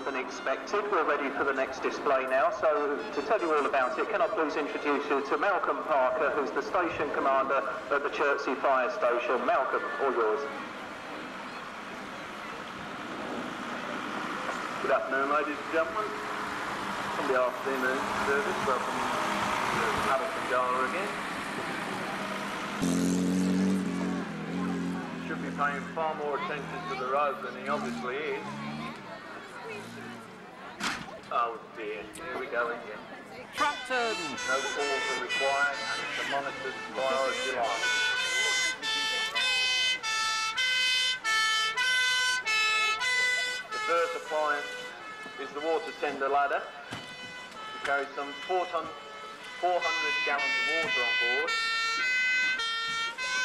Than expected. We're ready for the next display now. So to tell you all about it, can I please introduce you to Malcolm Parker, who's the station commander at the Chertsey Fire Station. Malcolm, all yours. Good afternoon, ladies and gentlemen. On the emergency service, welcome to Hamilton Gala again. Should be paying far more attention to the road than he obviously is. Oh dear, here we go again. Frampton! No calls are required and it's a monitored priority line. The first appliance is the water tender ladder. It carries some 400 400 gallons of water on board.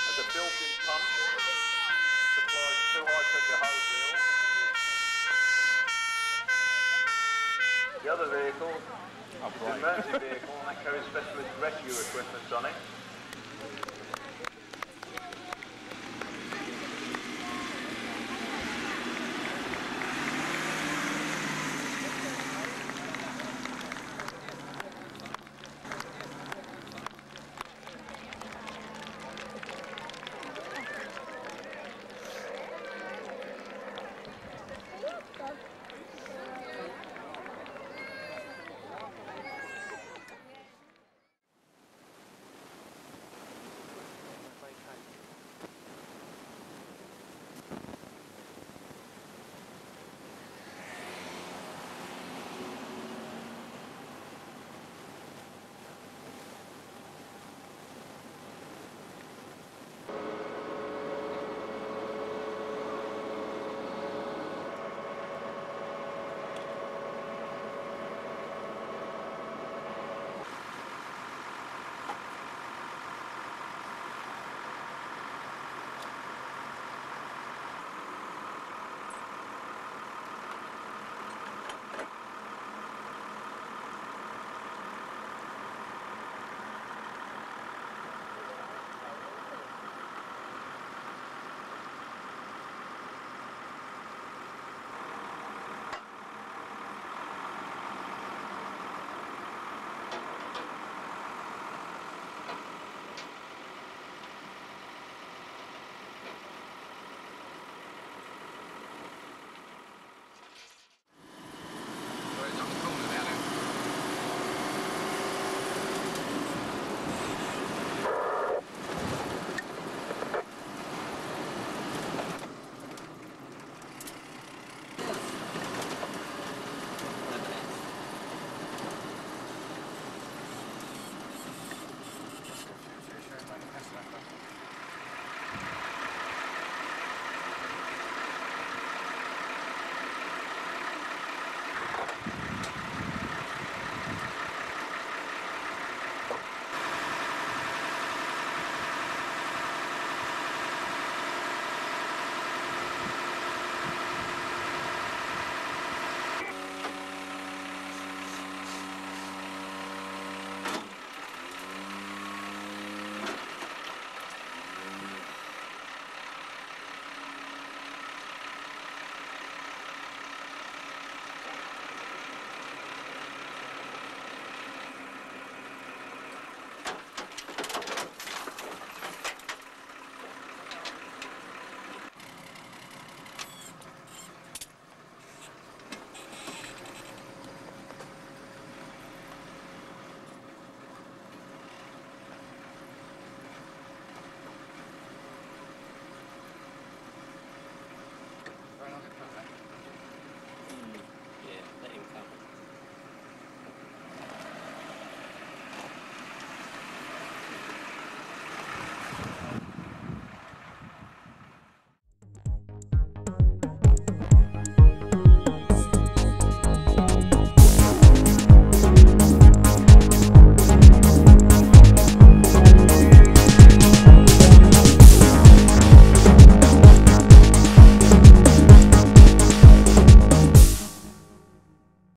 As a built-in pump, supplies two high-pressure hose reels. The other vehicle an emergency vehicle and that carries specialist rescue equipment on it.